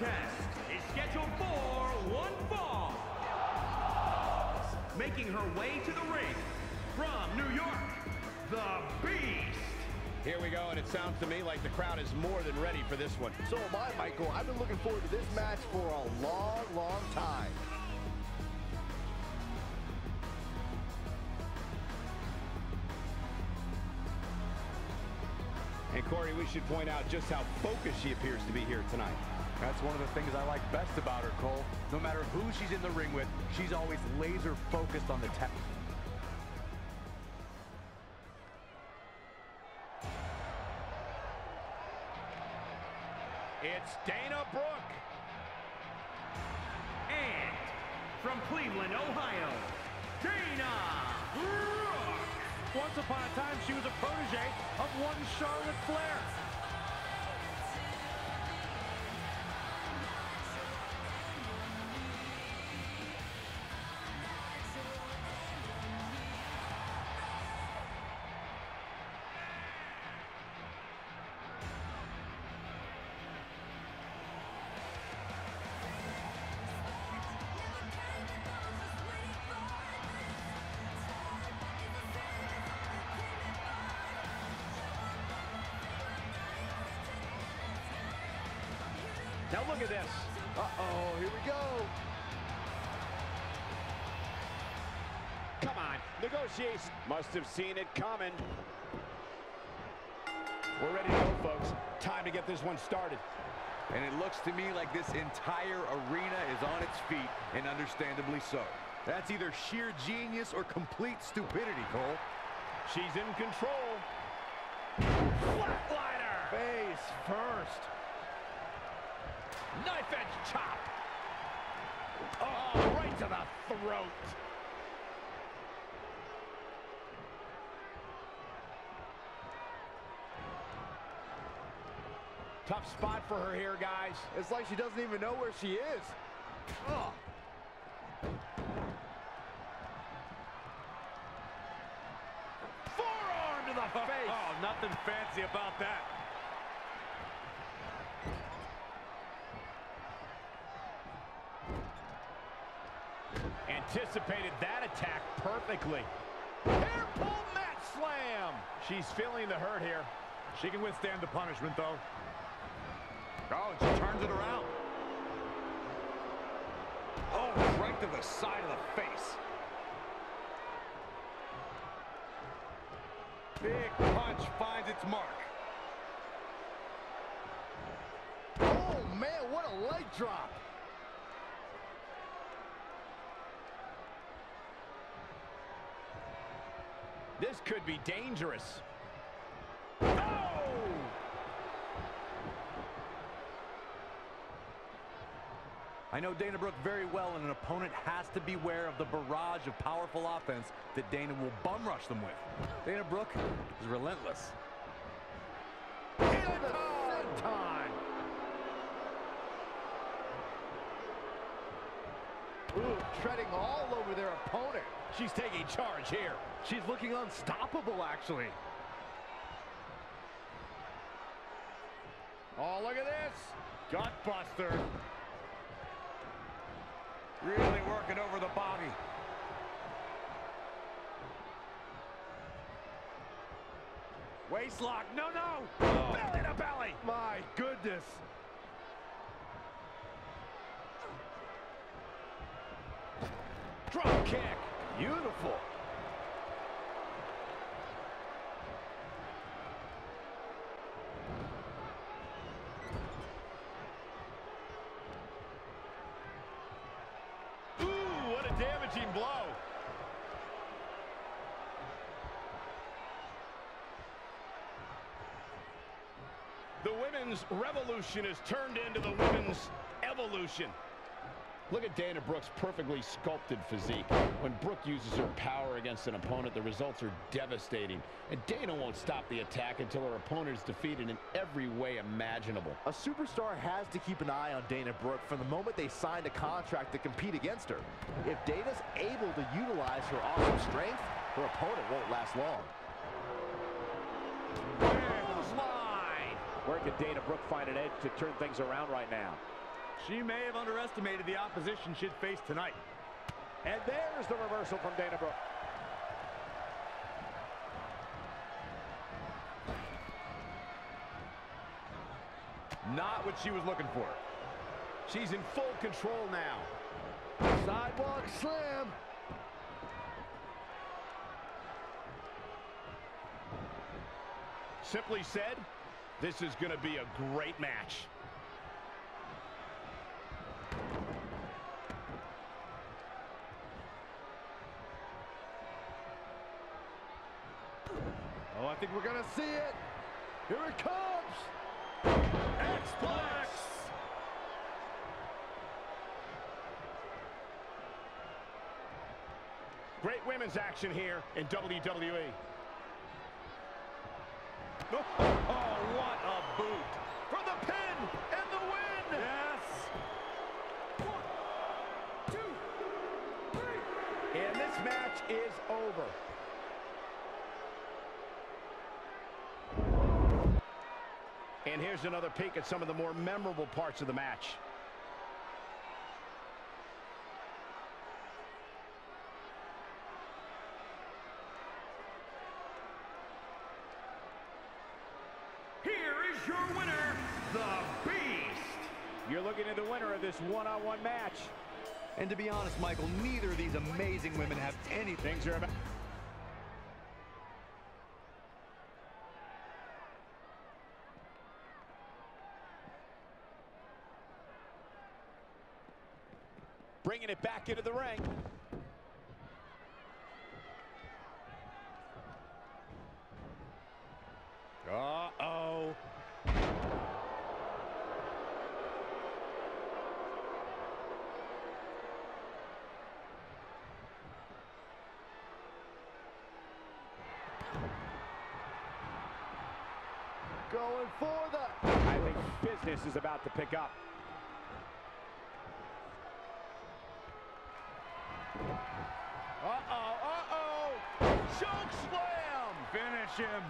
contest is scheduled for one fall. Making her way to the ring from New York, the Beast. Here we go, and it sounds to me like the crowd is more than ready for this one. So am I, Michael. I've been looking forward to this match for a long, long time. And Corey, we should point out just how focused she appears to be here tonight. That's one of the things I like best about her, Cole. No matter who she's in the ring with, she's always laser focused on the tech. It's Dana Brooke. And from Cleveland, Ohio, Dana Brooke. Once upon a time, she was a protege of one Charlotte Flair. Now look at this. Uh-oh, here we go. Come on, negotiation. Must have seen it coming. We're ready to go, folks. Time to get this one started. And it looks to me like this entire arena is on its feet, and understandably so. That's either sheer genius or complete stupidity, Cole. She's in control. Flatliner! Face first. Knife edge chop. Oh, right to the throat. Tough spot for her here, guys. It's like she doesn't even know where she is. Oh. Forearm to the oh, face. Oh, nothing fancy about that. Anticipated that attack perfectly. Hair pull mat slam. She's feeling the hurt here. She can withstand the punishment, though. Oh, she turns it around. Oh, right to the side of the face. Big punch finds its mark. Oh, man, what a leg drop. This could be dangerous. Oh! I know Dana Brooke very well, and an opponent has to beware of the barrage of powerful offense that Dana will bum rush them with. Dana Brooke is relentless. time. Ooh, treading all over their opponent. She's taking charge here. She's looking unstoppable, actually. Oh, look at this. Gutbuster. Really working over the body. Waistlock. No, no. Oh. Belly to belly. My goodness. Drop kick. Beautiful. Ooh, what a damaging blow. The women's revolution has turned into the women's evolution. Look at Dana Brooke's perfectly sculpted physique. When Brooke uses her power against an opponent, the results are devastating. And Dana won't stop the attack until her opponent is defeated in every way imaginable. A superstar has to keep an eye on Dana Brooke from the moment they signed a contract to compete against her. If Dana's able to utilize her awesome strength, her opponent won't last long. Clothesline! Where can Dana Brooke find an edge to turn things around right now? She may have underestimated the opposition she'd face tonight. And there's the reversal from Dana Brooke. Not what she was looking for. She's in full control now. Sidewalk slam. Simply said, this is going to be a great match. Think we're going to see it. Here it comes. X-Plex! Great women's action here in WWE. Oh, what a boot. For the pin and the win! Yes. And this match is over. And here's another peek at some of the more memorable parts of the match. Here is your winner, The Beast. You're looking at the winner of this one-on-one -on -one match. And to be honest, Michael, neither of these amazing women have anything. Things are about... Bringing it back into the ring. Uh-oh. Going for the... I think business is about to pick up. Uh-oh, uh-oh! Choke slam! Finish him.